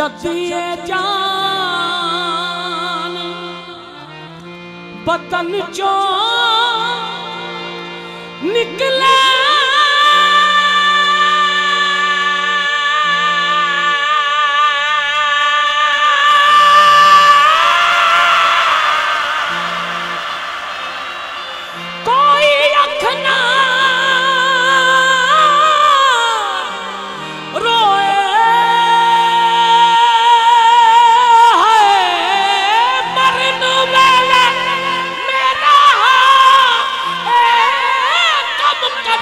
शक्ति जान बतन चो निकले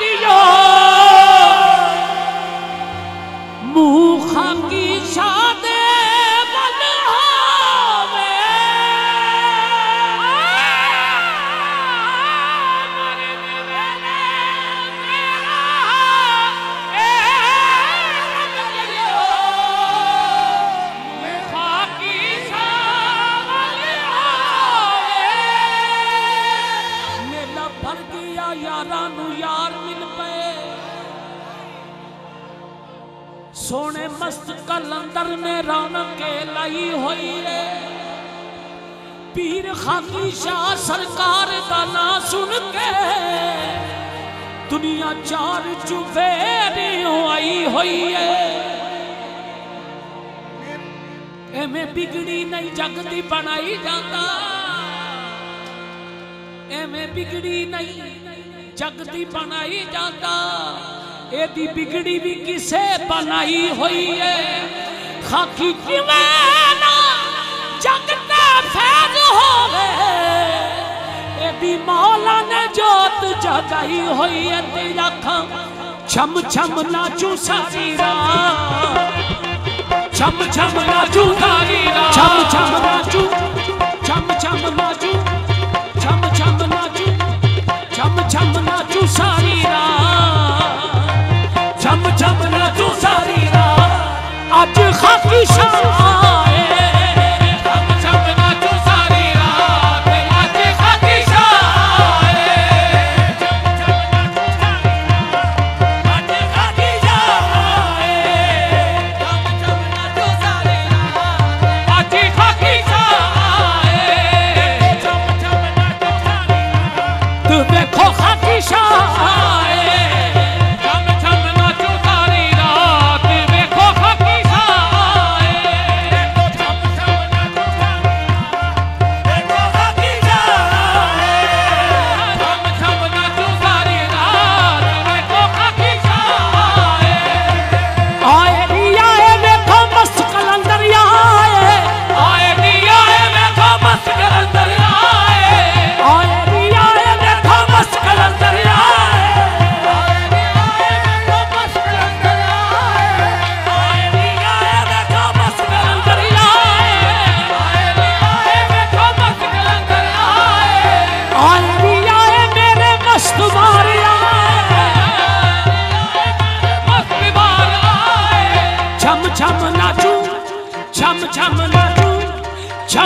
yo मस्त कलंदर ने रौनक लाई हुई है पीर खाकी शाह सरकार का ना सुन के दुनिया चार चुफेरे आई हुई है एवें बिगड़ी नहीं जगती बनाई जाता। एवें बिगड़ी नहीं जगती बनाई जाता। ਇਹਦੀ ਬਿਗੜੀ ਵੀ ਕਿਸੇ ਬਣਾਈ ਹੋਈ ਹੈ ਖਾਕੀ ਕਿਵੇਂ ਨਾ ਜਗ ਤੇ ਫੈਜ਼ ਹੋਵੇ ਇਹਦੀ ਮੌਲਾ ਨੇ ਜੋਤ ਜਗਾਈ ਹੋਈ ਹੈ ਤੇਰੀ ਅੱਖਾਂ ਛਮ ਛਮ ਨਾਚੂ ਸਾਰੀ ਰਾਤ ਛਮ ਛਮ ਨਾਚੂ ਸਾਰੀ ਰਾਤ ਛਮ ਛਮ ਨਾਚੂ ਛਮ ਛਮ ਨਾਚੂ ਛਮ ਛਮ ਨਾਚੂ ਛਮ ਛਮ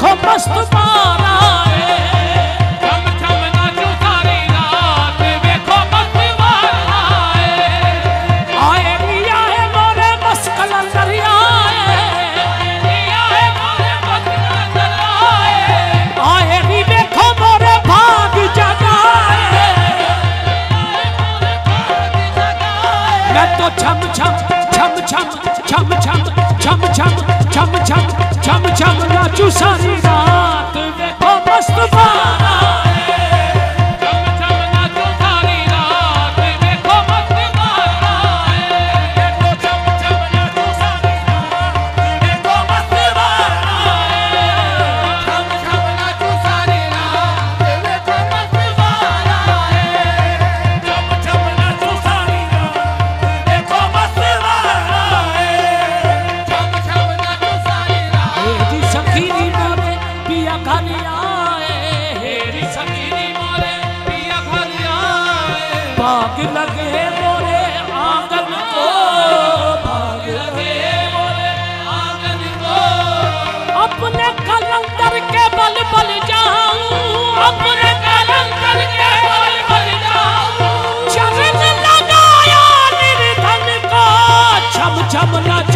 आँखों मस्त मारा chum chum chum chum chum chum छम छम छम छम छम छम नाचू सारी रात वे मस्त बात। भाग लगे मोरे आँगन को भाग लगे मोरे आँगन को। अपने कलंदर के बल बल जाऊँ, अपने कलंदर के बल बल जाऊँ। चमन लगाया निर्धन का, छम छम लगा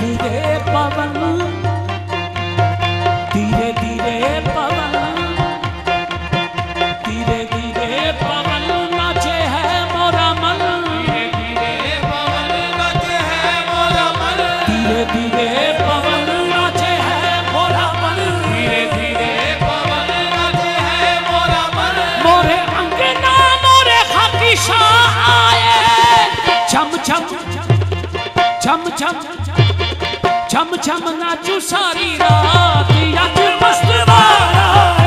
धीरे पवन। धीरे धीरे पवन। धीरे धीरे पवन नाचे है मोरा मन। धीरे धीरे पवन नाचे है मोरा मन। धीरे धीरे पवन नाचे है मोरा मन। धीरे धीरे पवन नाचे है मोरा मन। मोरे अंगना मोरे हकीशा आए। छम छम। छम छम। छम छम नाचू सारी रात या मस्त वाला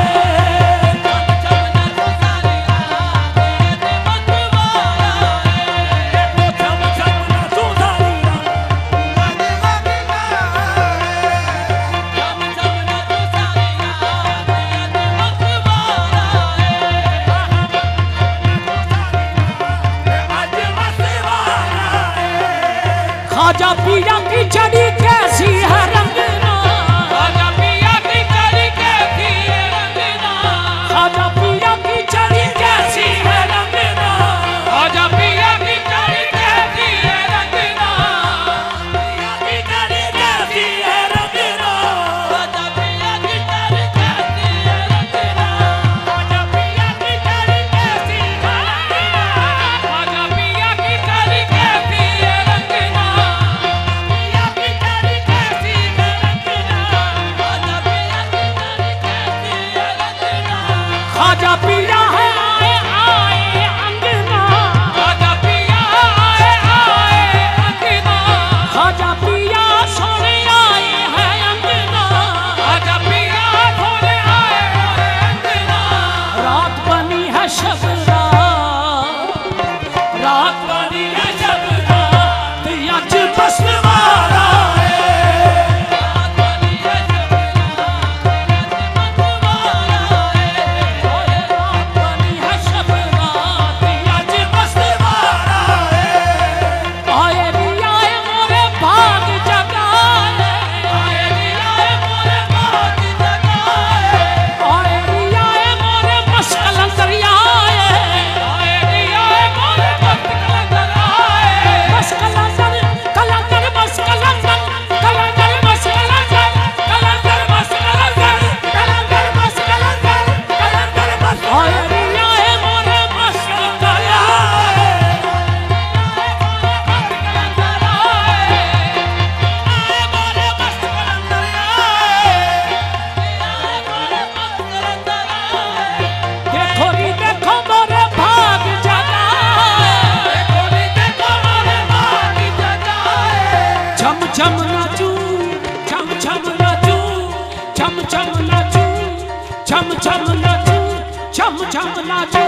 छम नाचू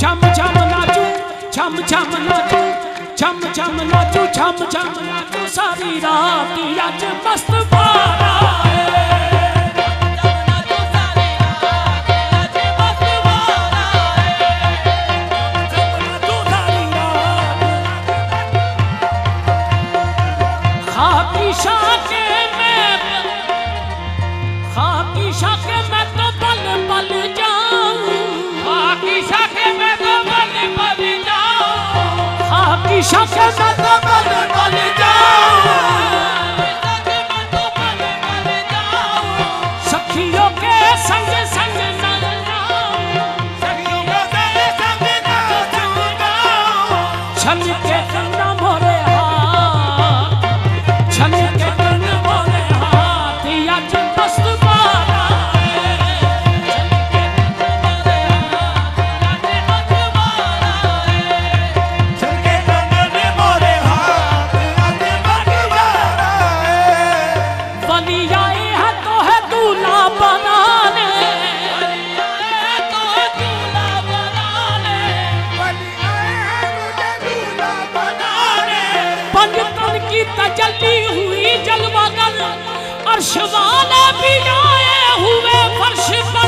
छम छम नाचू छम छम नाचू छम छम नाचू छम छम नाचू सारी रात आज मस्त बारा है अर्श वाले आए हुए फर्श पर